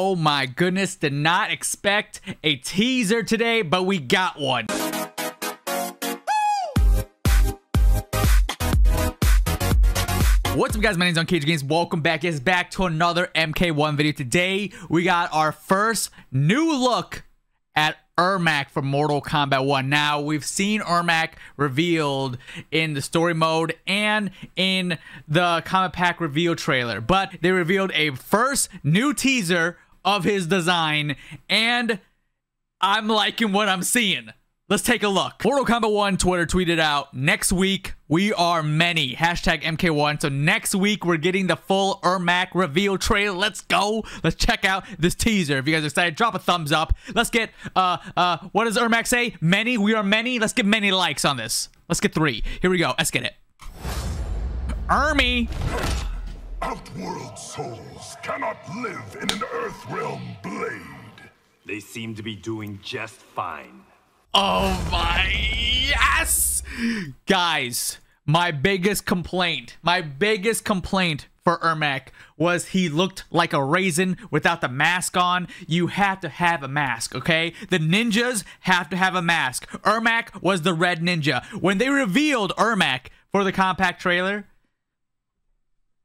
Oh my goodness, did not expect a teaser today, but we got one. What's up guys, my name is Uncaged Games. Welcome back, yes, back to another MK1 video. Today, we got our first new look at Ermac from Mortal Kombat 1. Now, we've seen Ermac revealed in the story mode and in the Kombat Pack reveal trailer, but they revealed a first new teaser of his design, and I'm liking what I'm seeing. Let's take a look. Mortal Kombat 1 Twitter tweeted out, next week, we are many. Hashtag MK1. So next week, we're getting the full Ermac reveal trailer. Let's go. Let's check out this teaser. If you guys are excited, drop a thumbs up. Let's get, uh, uh, what does Ermac say? Many? We are many? Let's get many likes on this. Let's get three. Here we go. Let's get it. Ermy. Outworld souls cannot live in an Earth realm blade. They seem to be doing just fine. Oh my yes! Guys, my biggest complaint, my biggest complaint for Ermac was he looked like a raisin without the mask on. You have to have a mask, okay? The ninjas have to have a mask. Ermac was the red ninja. When they revealed Ermac for the Kombat Pack trailer,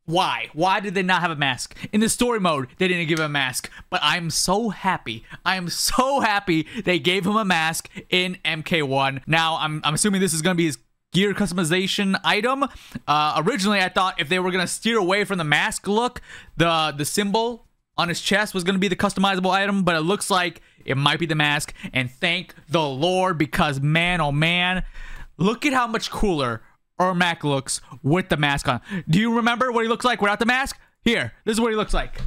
why? Why did they not have a mask? In the story mode, they didn't give him a mask. But I'm so happy. I am so happy they gave him a mask in MK1. Now, I'm, I'm assuming this is going to be his gear customization item. Uh, originally, I thought if they were going to steer away from the mask look, the, the symbol on his chest was going to be the customizable item. But it looks like it might be the mask. And thank the Lord because, man, oh man, look at how much cooler Ermac looks with the mask on. Do you remember what he looks like without the mask? Here, this is what he looks like.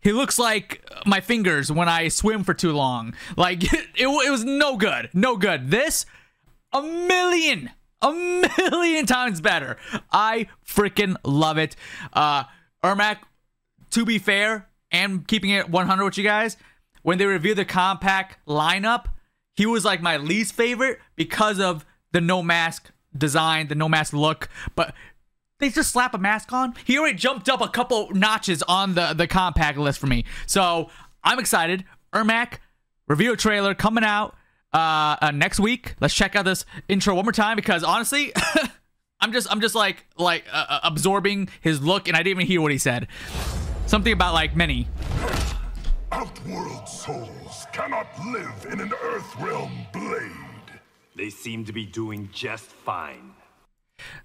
He looks like my fingers when I swim for too long. Like, it, it, it was no good. No good. This, a million, a million times better. I freaking love it. Uh, Ermac, to be fair, and keeping it 100 with you guys, when they reviewed the Kombat Pack lineup, he was like my least favorite because of the no mask design, the no mask look, but they just slap a mask on. He already jumped up a couple notches on the, the Kombat Pack list for me. So I'm excited. Ermac review trailer coming out uh, uh, next week. Let's check out this intro one more time because honestly, I'm just I'm just like like uh, uh, absorbing his look, and I didn't even hear what he said. Something about like many. Outworld souls cannot live in an Earth realm blade. They seem to be doing just fine.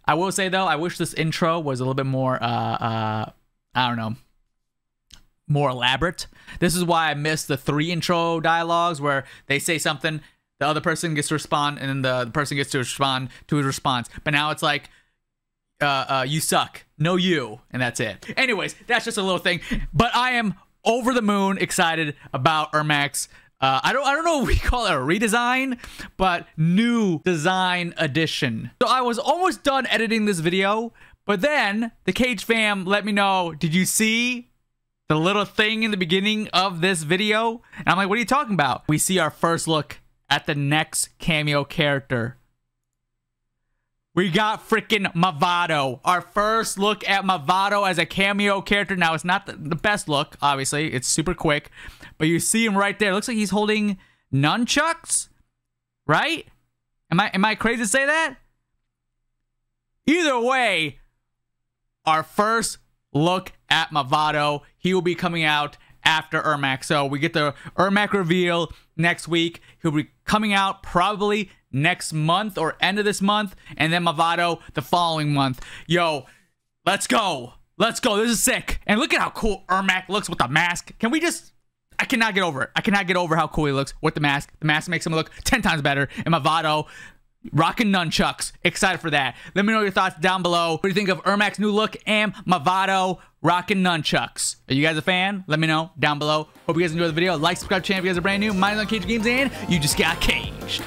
I will say though, I wish this intro was a little bit more uh uh I don't know, more elaborate. This is why I miss the three intro dialogues where they say something, the other person gets to respond, and then the, the person gets to respond to his response. But now it's like uh, uh, you suck. No, you. And that's it. Anyways, that's just a little thing. But I am over the moon excited about Ermac's uh, I don't I don't know if we call it a redesign, but new design edition. So I was almost done editing this video, but then the Cage fam let me know, did you see the little thing in the beginning of this video? And I'm like, what are you talking about? We see our first look at the next kameo character. We got freaking Mavado. Our first look at Mavado as a kameo character. Now, it's not the, best look, obviously. It's super quick. But you see him right there. Looks like he's holding nunchucks, right? Am I am I crazy to say that? Either way, our first look at Mavado. He will be coming out after Ermac. So we get the Ermac reveal next week. He'll be coming out probably next month or end of this month, and then Mavado the following month. Yo, let's go. Let's go. This is sick. And look at how cool Ermac looks with the mask. Can we just I cannot get over it. I cannot get over how cool he looks with the mask. The mask makes him look 10 times better. And Mavado rocking nunchucks. Excited for that. Let me know your thoughts down below. What do you think of Ermac's new look and Mavado rocking nunchucks? Are you guys a fan? Let me know down below. Hope you guys enjoyed the video. Like, subscribe, channel if you guys are brand new. My name is Uncaged Games, and you just got caged.